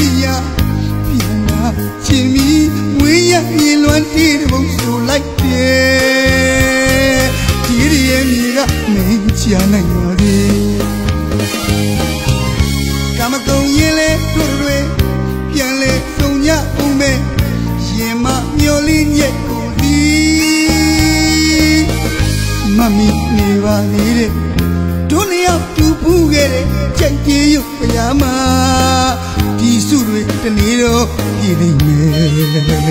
ဒီဒီရဲ့လူကလေးရှိရပြန်လာချင်းမီဝင်းရမြင်လွမ်းတီးတဲ့ဘုံဆိုလိုက်တယ်ဒီဒီရဲ့မြေကမင်းချာနိုင်ပါသေးကမကုံရင်လေတို့တွေပြန်လေစုံညအောင်မဲ့ရင်မမျောလေးညက်ကိုဒီမမီနေပါလေတဲ့တို့နှစ်ယောက်တူပူခဲ့တဲ့ကြိုက်ပြေးရုပ်ပြားမှာ တော့ပြည်နေမယ်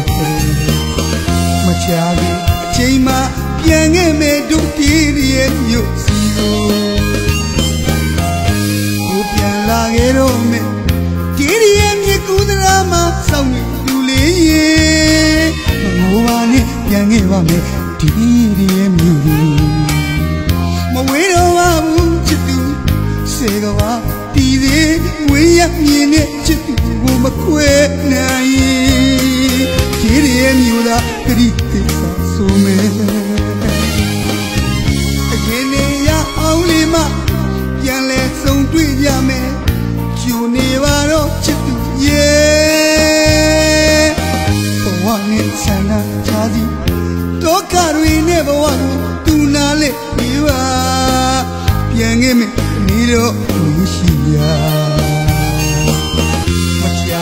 မချာဘူးအချိန်မှပြန်ခဲ့မယ်တို့တည်ရဲ့မြို့စီကိုကိုပြန်လာခဲ့တော့မယ်တည်ရဲ့မြေကူးသလားမှာစောင့်နေလူလေးရဲ့ငိုပါနဲ့ပြန်ခဲ့ပါမယ်တ တွေ့ကြမယ်ကျူနေပါတော့ချစ်သူရဲ့ဘဝနဲ့ဆန္ဒချာစီဒုက္ခတွေနဲ့ဘဝကိုသူနာလေပြီးပါပြန်ခဲ့မယ်နေတော့မရှိရမချာ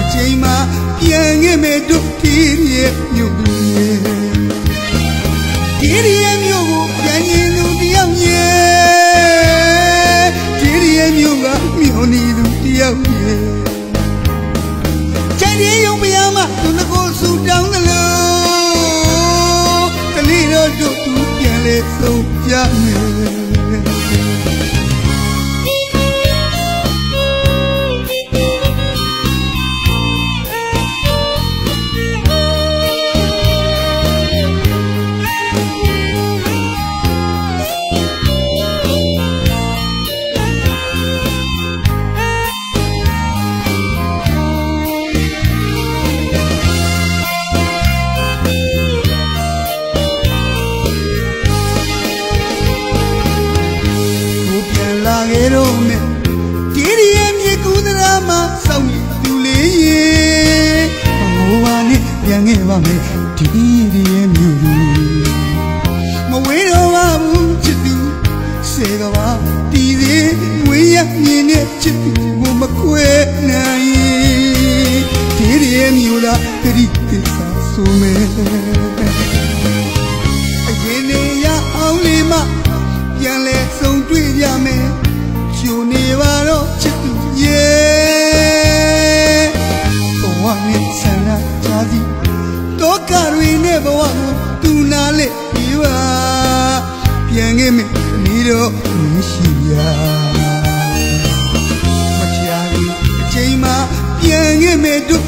အချိန်မှပြန်ခဲ့မယ်တို့ဒီ နေသူတယောက်ရဲ့ချက်ဒီယုံပြမသူငကိုဆူတောင်းသလိုတလီတော့တို့သူပြန်လေဆုံးကြမယ် ပြန်ခဲ့ပါမယ်ဒီဒီရဲ့မြို့လူမဝေးတော့ပါဘူးချစ်သူစေကပါဒီသေးဝေးရမြင်နဲ့ချစ်သူကိုမခွဲနိုင်ဒီဒီရဲ့မြို့လားဂရိသစ္စာဆိုမယ် ပြန်ခဲ့မယ်နေတော့မရှိရမချာဘူးအချိန်မှပြန်ခဲ့မယ်တို့